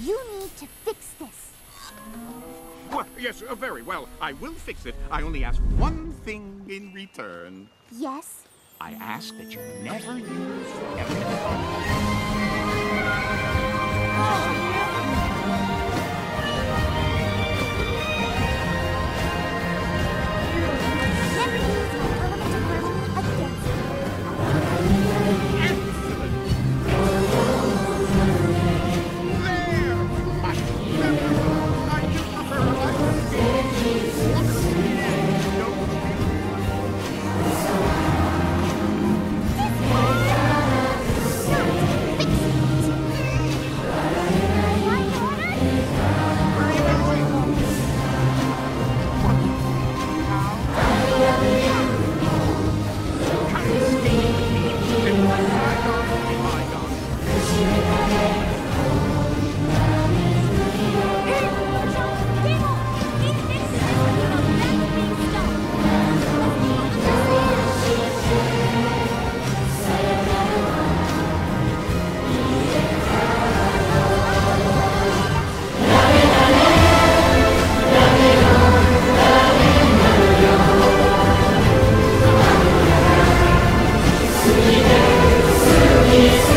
You need to fix this. Well, yes, uh, very well. I will fix it. I only ask one thing in return. Yes? I ask that you never use You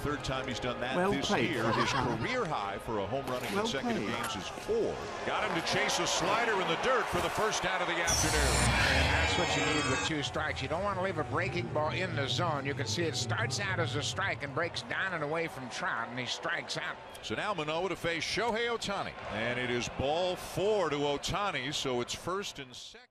third time he's done that Well this played, year. His career high for a home run in Well consecutive played. games is four. Got him to chase a slider in the dirt for the first out of the afternoon. And that's what you need with two strikes. You don't want to leave a breaking ball in the zone. You can see it starts out as a strike and breaks down and away from Trout, and he strikes out. So now Manoa to face Shohei Ohtani. And it is ball four to Ohtani, so it's first and second.